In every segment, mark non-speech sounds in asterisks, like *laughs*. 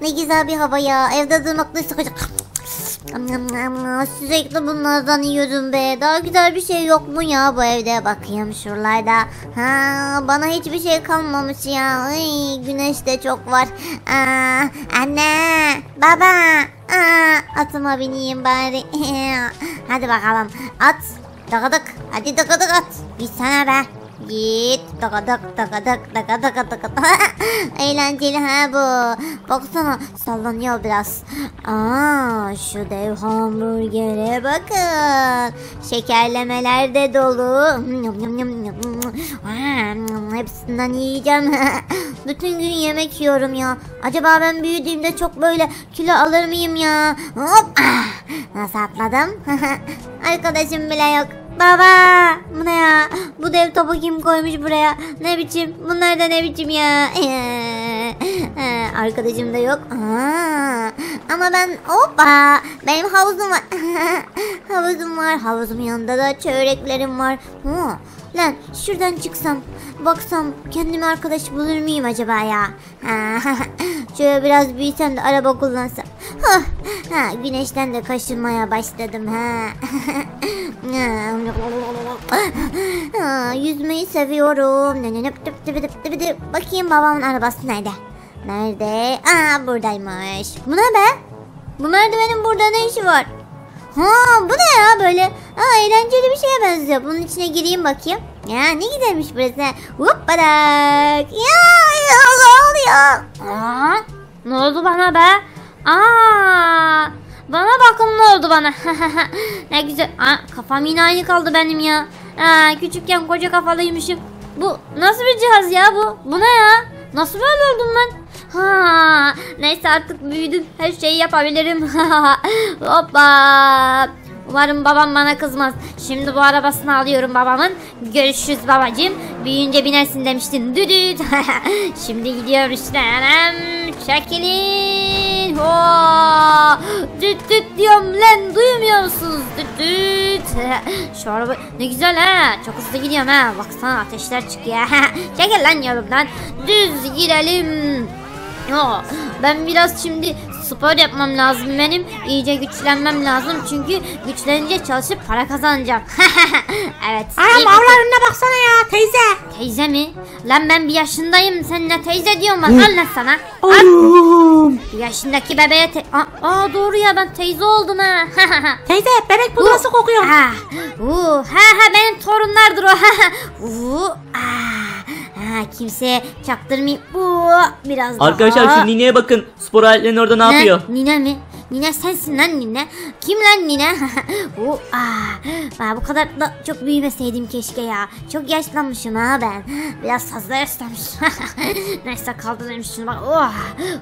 ne güzel bir hava ya. Evde durmak ne sıkıcı. Sürekli bunlardan yiyorum be. Daha güzel bir şey yok mu ya bu evde? Bakayım şuralarda. Ha, bana hiçbir şey kalmamış ya. Ay, güneş de çok var. Aa, anne, baba. Aa, atıma bineyim bari. *laughs* Hadi bakalım. At. Dıkıdık. Hadi dıkıdık at. Gitsene be. Git. Dıkıdık dıkıdık dıkıdık dıkıdık. *laughs* Eğlenceli ha bu. Baksana sallanıyor biraz. Aa, şu dev hamburgere bakın. Şekerlemeler de dolu. Hepsinden yiyeceğim. *laughs* Bütün gün yemek yiyorum ya. Acaba ben büyüdüğümde çok böyle kilo alır mıyım ya? Hop. Nasıl atladım? *laughs* Arkadaşım bile yok. Baba bu ne ya? Bu dev topu kim koymuş buraya? Ne biçim? Bunlar da ne biçim ya? *laughs* Arkadaşım da yok. Aa, ama ben hoppa benim havuzum var. *laughs* havuzum var. Havuzumun yanında da çöreklerim var. Hı. Lan şuradan çıksam baksam kendime arkadaş bulur muyum acaba ya? *laughs* Şöyle biraz büyüsem de araba kullansam. Ha, güneşten de kaşınmaya başladım ha. Ha yüzmeyi seviyorum. Bakayım babamın arabası nerede? Nerede? Aa buradaymış. Bu ne be? Bu merdivenin burada ne işi var? Ha bu ne ya böyle? Aa eğlenceli bir şeye benziyor. Bunun içine gireyim bakayım. Ya ne gidermiş burası? Hoppadak. Ya, ya ne oluyor? Aa, ne oldu bana be? Aa, bana bakın ne oldu bana. *laughs* ne güzel. Aa, kafam yine aynı kaldı benim ya. Aa, küçükken koca kafalıymışım. Bu nasıl bir cihaz ya bu? Bu ne ya? Nasıl böyle oldum ben? Ha, neyse artık büyüdüm. Her şeyi yapabilirim. *laughs* Hoppa. Umarım babam bana kızmaz. Şimdi bu arabasını alıyorum babamın. Görüşürüz babacığım. Büyüyünce binersin demiştin. Düdüt. *laughs* Şimdi gidiyorum işte. Çekilin. Ho. Düt düt diyorum lan. Duymuyor musunuz? Düt düt. Şu araba ne güzel ha. Çok hızlı gidiyorum ha. Baksana ateşler çıkıyor. *laughs* Çekil lan yolumdan. Düz gidelim. Yo, ben biraz şimdi spor yapmam lazım benim. İyice güçlenmem lazım çünkü güçlenince çalışıp para kazanacağım. *laughs* evet. Anam fikir. önüne baksana ya teyze. Teyze mi? Lan ben bir yaşındayım. Sen ne teyze diyorsun? Al lan sana. Al. Oğlum. Bir yaşındaki bebeğe te... Aa, aa, doğru ya ben teyze oldum ha. *laughs* Teyze bebek pudrası kokuyor. ha. Uu, ha ha benim torunlardır o. *laughs* Uu, aa. Ha, kimseye çaktırmayayım. Uu, biraz daha. Arkadaşlar şu nineye bakın. Spor aletlerinin orada ne, yapıyor? Nine mi? Nine sensin lan Nine. Kim lan Nine? *laughs* Bu aa, aa, bu kadar da çok büyümeseydim keşke ya. Çok yaşlanmışım ha ben. Biraz fazla yaşlanmışım. *laughs* Neyse kaldırayım şunu bak. Oh,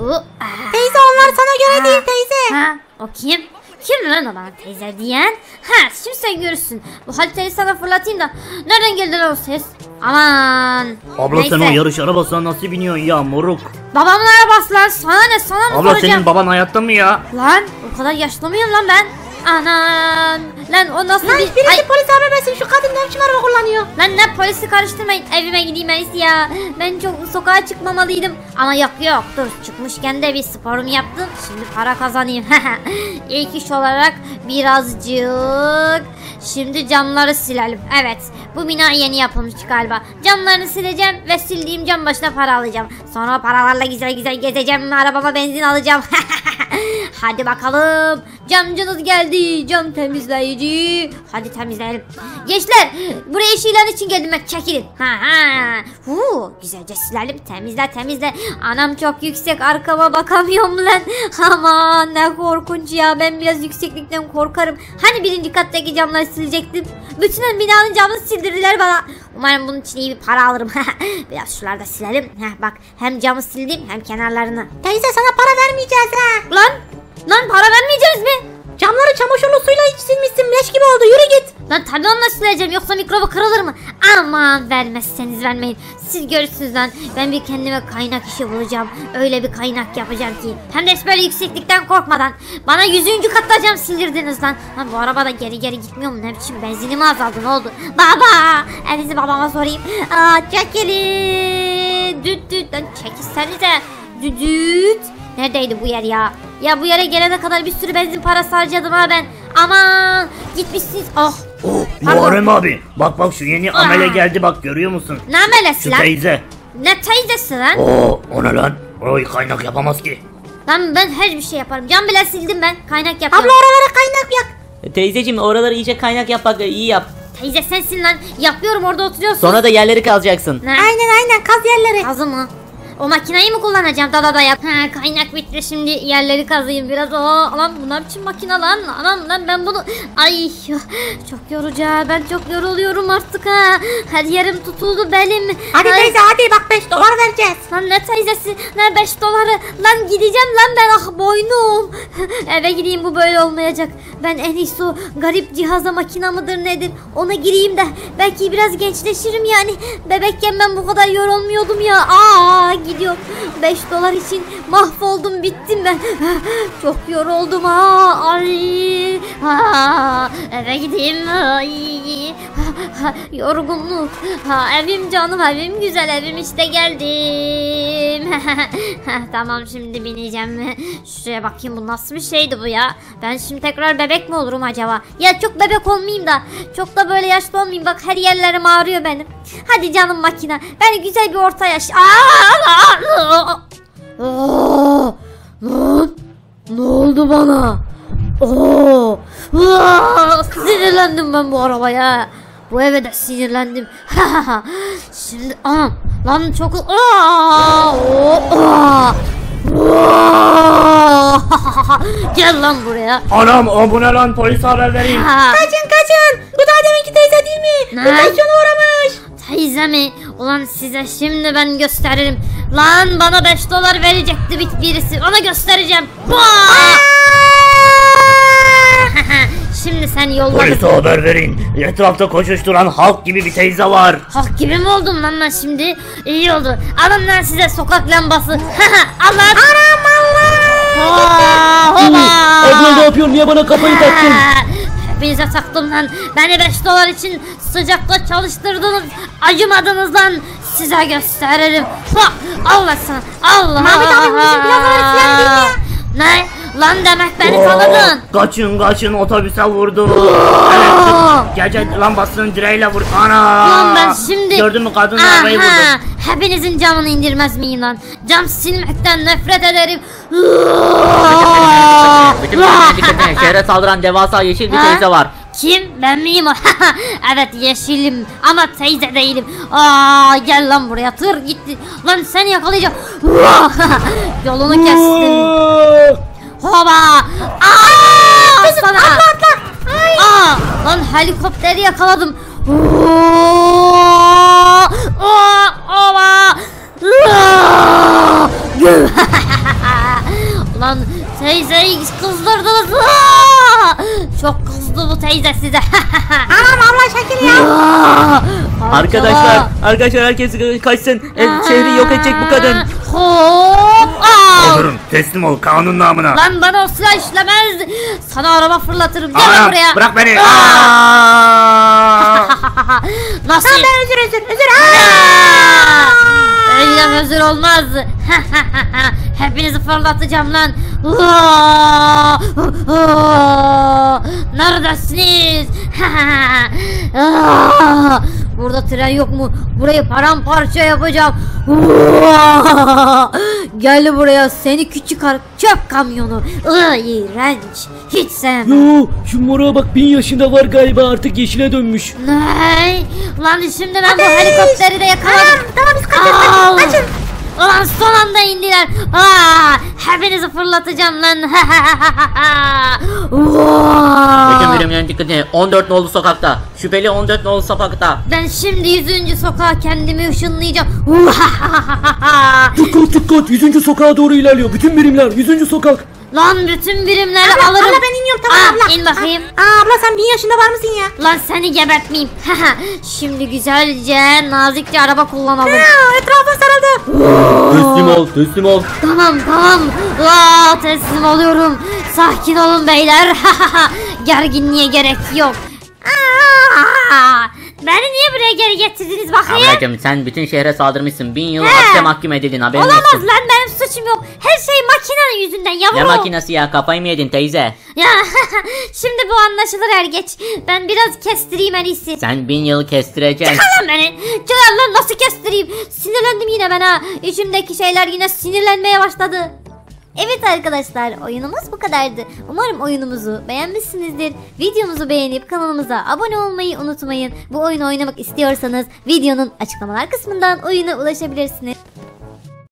oh, aa. Teyze onlar sana göre Ha. değil teyze. Ha, o kim? Kim lan o bana teyze diyen? Ha, şimdi sen görürsün. Bu haritayı sana fırlatayım da. Nereden geldi lan o ses? Aman. Abla sen o Neyse. yarış arabasına nasıl biniyorsun ya moruk? Babamın arabası lan. Sana ne? Sana mı Abla soracağım? senin baban hayatta mı ya? Lan o kadar yaşlı mıyım lan ben? Anam. Lan o nasıl Lan bir... birisi Ay, polis versin şu kadın ne biçim araba kullanıyor. lan ne polisi karıştırmayın evime gideyim en iyisi ya. Ben çok sokağa çıkmamalıydım. Ama yok yok dur çıkmışken de bir sporumu yaptım. Şimdi para kazanayım. *laughs* İlk iş olarak birazcık... Şimdi camları silelim. Evet bu bina yeni yapılmış galiba. Camlarını sileceğim ve sildiğim cam başına para alacağım. Sonra paralarla güzel güzel gezeceğim arabama benzin alacağım. *laughs* *laughs* Hadi bakalım. Camcınız geldi. Cam temizleyici. Hadi temizleyelim. Gençler buraya iş ilan için geldim ben. Çekilin. Ha ha. Huu, güzelce silelim. Temizle temizle. Anam çok yüksek. Arkama bakamıyorum lan. *laughs* Aman ne korkunç ya. Ben biraz yükseklikten korkarım. Hani birinci kattaki camları silecektim. Bütün binanın camını sildirdiler bana. Umarım bunun için iyi bir para alırım. *laughs* Biraz şuralarda silelim. Heh, bak hem camı sildim hem kenarlarını. Teyze sana para vermeyeceğiz ha. Lan! Lan para vermeyeceğiz mi? Camları çamaşırlı suyla hiç silmişsin leş gibi oldu yürü git. Lan tabii onunla sileceğim yoksa mikrobu kırılır mı? Aman vermezseniz vermeyin. Siz görürsünüz lan. Ben bir kendime kaynak işi bulacağım. Öyle bir kaynak yapacağım ki. Hem de böyle yükseklikten korkmadan. Bana yüzüncü katta cam sildirdiniz lan. Lan bu araba da geri geri gitmiyor mu? Ne biçim benzinim azaldı ne oldu? Baba! En iyisi babama sorayım. Aa çekilin. Düt düt lan çekilsenize. Düdüt. Neredeydi bu yer ya? Ya bu yere gelene kadar bir sürü benzin parası harcadım ha ben. Aman gitmişsiniz. Oh. Oh, Pardon. Muharrem abi. Bak bak şu yeni amele geldi bak görüyor musun? Ne amelesi Şu lan? teyze. Ne teyzesi lan? Oo o ne lan? Oy kaynak yapamaz ki. Lan ben her bir şey yaparım. Cam bile sildim ben. Kaynak Abla yapıyorum. oralara kaynak yak. E, Teyzeciğim oraları iyice kaynak yap bak iyi yap. Teyze sensin lan. Yapıyorum orada oturuyorsun. Sonra da yerleri kazacaksın. Ne? Aynen aynen kaz yerleri. Kazı mı? O makineyi mi kullanacağım da da da yap. Ha, kaynak bitti şimdi yerleri kazıyım biraz. Oo, lan bu ne biçim makine lan? Anam lan ben bunu... Ay çok yorucu. Ben çok yoruluyorum artık ha. Her yerim tutuldu belim. Hadi Ay, teyze hadi bak 5 dolar vereceğiz. Lan ne teyzesi ne 5 doları lan gideceğim lan ben ah boynum eve gideyim bu böyle olmayacak ben en iyisi o garip cihaza makina mıdır nedir ona gireyim de belki biraz gençleşirim yani bebekken ben bu kadar yorulmuyordum ya aa gidiyorum. 5 dolar için mahvoldum bittim ben. *laughs* Çok yoruldum ha ay ha, eve gideyim ay. *laughs* Yorgunluk ha, evim canım evim güzel evim işte geldim *laughs* tamam şimdi bineceğim şuraya bakayım bu nasıl bir şeydi bu ya ben şimdi tekrar bebek mi olurum acaba ya çok bebek olmayayım da çok da böyle yaşlı olmayayım bak her yerlerim ağrıyor benim hadi canım makine ben güzel bir orta yaş Aa! Ne oldu bana? Oo! Sinirlendim ben bu arabaya. Bu eve de sinirlendim. *laughs* Şimdi anam lan çok Aa! Aa! *laughs* Aa! Gel lan buraya. Anam o bu ne lan polise haber vereyim. Kaçın kaçın. Bu daha deminki teyze değil mi? Ne? Mutasyona uğramış. Teyze mi? Ulan size şimdi ben gösteririm. Lan bana 5 dolar verecekti bir birisi. Ona göstereceğim. Vaa! Şimdi sen yolladın. Polise haber verin. Etrafta koşuşturan halk gibi bir teyze var. Halk gibi mi oldum lan ben şimdi? İyi oldu. Alın lan size sokak lambası. *laughs* Allah. Anam Allah. Abla ne yapıyorsun niye bana kafayı taktın? Hepinize taktım lan. Beni 5 dolar için sıcakta çalıştırdınız. Acımadınız lan. Size gösteririm. Allah sana. Allah. Mahmut abi, bu bizim plakaları falan değil ya. Lan demek beni tanıdın. Kaçın kaçın otobüse vurdu. Evet, gece lambasının direğiyle vurdu. Ana. Lan ben şimdi... Gördün mü kadın arabayı Aha, vurdu. Hepinizin camını indirmez miyim lan? Cam silmekten nefret ederim. Bütün. Şehre saldıran devasa yeşil bir Ha? teyze var. Kim? Ben miyim o? *laughs* evet yeşilim ama teyze değilim. Aa gel lan buraya tır gitti. Lan seni yakalayacağım. *laughs* Yolunu kestim. Hoba. Aa sana. Aa lan helikopteri yakaladım. Aa, aa! *laughs* Ulan teyzeyi kızdırdınız. Aa! Çok kızdı bu teyze size. *laughs* Anam abla şekil ya. Aa! Arkadaşlar, arkadaşlar herkes kaçsın. Şehri yok edecek bu kadın. Hop! Aa! Teslim ol kanun namına. Lan bana o silah işlemez. Sana araba fırlatırım. Gel Anam, buraya. bırak beni. Aa! Aa! *laughs* Nasıl? Ben özür özür özür. Aa! Öyle hazır olmaz. *laughs* Hepinizi fırlatacağım lan. *laughs* Aa! Aa! Neredesiniz? Aa! Burada tren yok mu? Burayı paramparça yapacağım. Aa! *laughs* Gel buraya seni küçük çöp kamyonu. İğrenç. Hiç sevmem. Yo şu mora bak bin yaşında var galiba artık yeşile dönmüş. Ne? Lan şimdi ben bu helikopteri de yakaladım. Tamam biz Aa! kaçın. Ulan son anda indiler. Aa, hepinizi fırlatacağım lan. *laughs* Bütün birimlerin dikkatini 14 nolu sokakta. Şüpheli 14 nolu sokakta. ben şimdi 100. sokağa kendimi ışınlayacağım. Dikkat dikkat 100. sokağa doğru ilerliyor. Bütün birimler 100. sokak. lan bütün birimleri Abla, alırım. abla ben iniyorum tamam Aa, abla. in bakayım. Aa, abla sen bin yaşında var mısın ya? Lan seni gebertmeyeyim. *laughs* şimdi güzelce nazikçe araba kullanalım. Etrafa sarıldı. Teslim ol teslim ol. Tamam tamam. Aa, teslim oluyorum. Sakin olun beyler. *laughs* Gerginliğe gerek yok. Beni niye buraya geri getirdiniz bakayım? Ablacım sen bütün şehre saldırmışsın. Bin yıl hapse mahkum edildin haberin Olamaz olsun. lan benim suçum yok. Her şey makinenin yüzünden yavrum. Ne makinesi ya kafayı mı yedin teyze? Ya *laughs* şimdi bu anlaşılır er geç. Ben biraz kestireyim en iyisi. Sen bin yıl kestireceksin. Lan beni. Çıkar lan nasıl kestireyim? Sinirlendim yine ben ha. İçimdeki şeyler yine sinirlenmeye başladı. Evet arkadaşlar oyunumuz bu kadardı. Umarım oyunumuzu beğenmişsinizdir. Videomuzu beğenip kanalımıza abone olmayı unutmayın. Bu oyunu oynamak istiyorsanız videonun açıklamalar kısmından oyuna ulaşabilirsiniz.